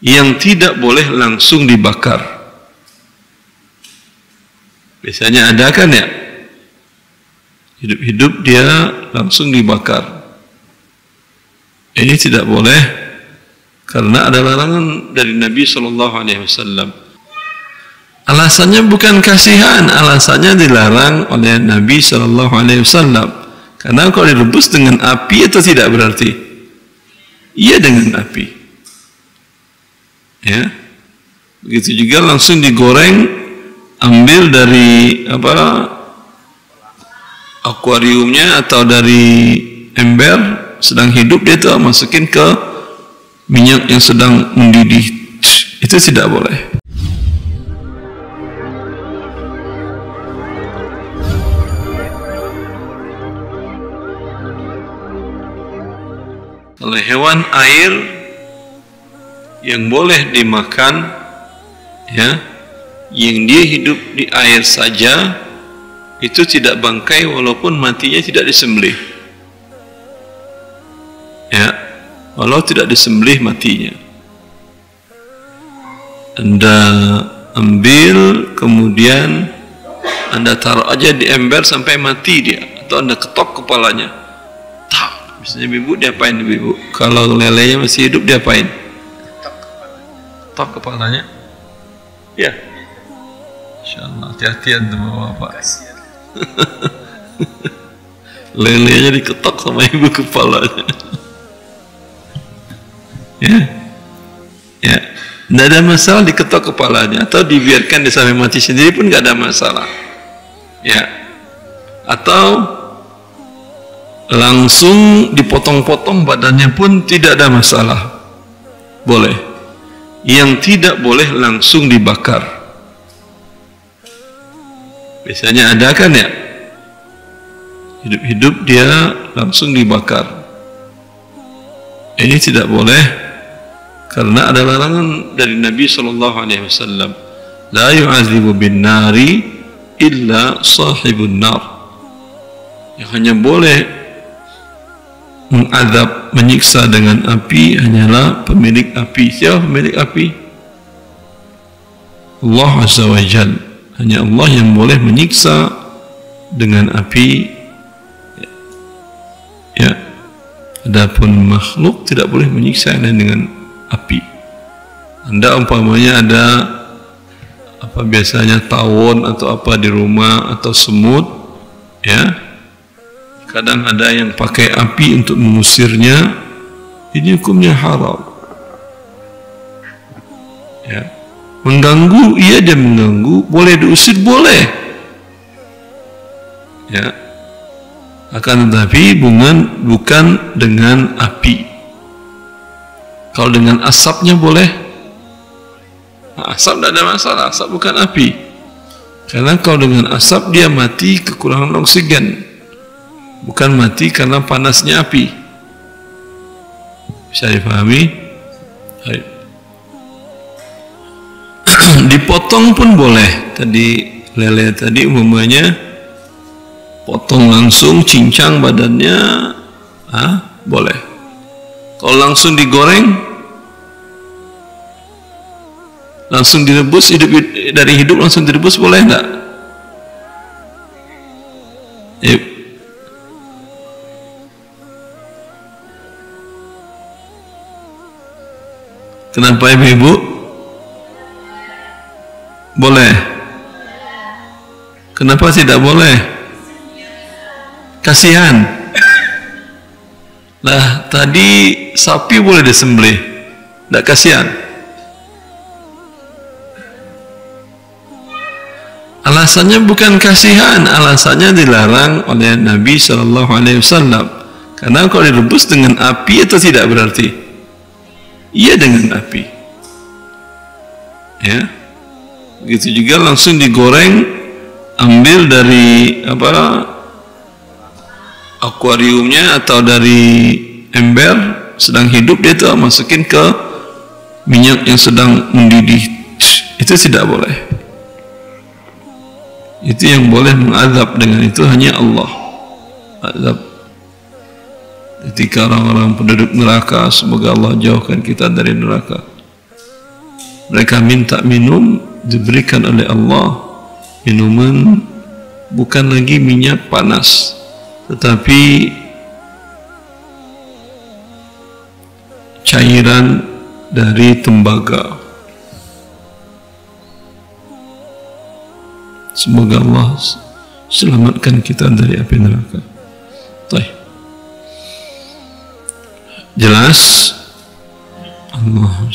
yang tidak boleh langsung dibakar. Biasanya ada kan ya? Hidup-hidup dia langsung dibakar. Ini tidak boleh karena ada larangan dari Nabi Shallallahu Alaihi Wasallam. Alasannya bukan kasihan, alasannya dilarang oleh Nabi Shallallahu Alaihi Wasallam. Karena kalau direbus dengan api itu tidak berarti. Iya dengan api. Ya. Begitu juga langsung digoreng, ambil dari apa akuariumnya atau dari ember sedang hidup dia tuh masukin ke minyak yang sedang mendidih. Itu tidak boleh. Kalau hewan air yang boleh dimakan ya yang dia hidup di air saja itu tidak bangkai walaupun matinya tidak disembelih ya walau tidak disembelih matinya anda ambil kemudian anda taruh aja di ember sampai mati dia atau anda ketok kepalanya Misalnya ibu diapain ibu? Kalau lelenya masih hidup diapain? Tok kepalanya. Ya. Insya Allah hati-hati antum bapak. lelenya diketok sama ibu kepalanya. ya. Ya. Tidak ada masalah diketok kepalanya atau dibiarkan dia sampai mati sendiri pun nggak ada masalah. Ya. Atau langsung dipotong-potong badannya pun tidak ada masalah boleh yang tidak boleh langsung dibakar. Biasanya ada kan ya? Hidup-hidup dia langsung dibakar. Ini tidak boleh karena ada larangan dari Nabi Shallallahu Alaihi Wasallam. La yu'azibu bin nari illa sahibun nar. Yang hanya boleh mengadab, menyiksa dengan api hanyalah pemilik api. Siapa pemilik api? Allah Azza wa Jal. Hanya Allah yang boleh menyiksa dengan api. Ya. Adapun makhluk tidak boleh menyiksa dengan api. Anda umpamanya ada apa biasanya tawon atau apa di rumah atau semut ya kadang ada yang pakai api untuk mengusirnya. Ini hukumnya haram ya. Mengganggu iya dia mengganggu. Boleh diusir boleh. Ya. Akan tetapi bukan bukan dengan api. Kalau dengan asapnya boleh. Nah, asap tidak ada masalah. Asap bukan api. Karena kalau dengan asap dia mati kekurangan oksigen bukan mati karena panasnya api. Bisa dipahami? Hai. dipotong pun boleh. Tadi lele tadi umumnya potong langsung cincang badannya. Ah boleh. Kalau langsung digoreng langsung direbus hidup dari hidup langsung direbus boleh enggak Kenapa ibu-ibu? Boleh. Kenapa tidak boleh? Kasihan. Nah, tadi sapi boleh disembelih. Tidak kasihan. Alasannya bukan kasihan, alasannya dilarang oleh Nabi Shallallahu Alaihi Wasallam. Karena kalau direbus dengan api itu tidak berarti Iya dengan api. Ya. Begitu juga langsung digoreng, ambil dari apa akuariumnya atau dari ember sedang hidup dia tuh masukin ke minyak yang sedang mendidih. Itu tidak boleh. Itu yang boleh mengadab dengan itu hanya Allah. Azab ketika orang-orang penduduk neraka semoga Allah jauhkan kita dari neraka. Mereka minta minum diberikan oleh Allah. Minuman bukan lagi minyak panas tetapi cairan dari tembaga. Semoga Allah selamatkan kita dari api neraka jelas? Allah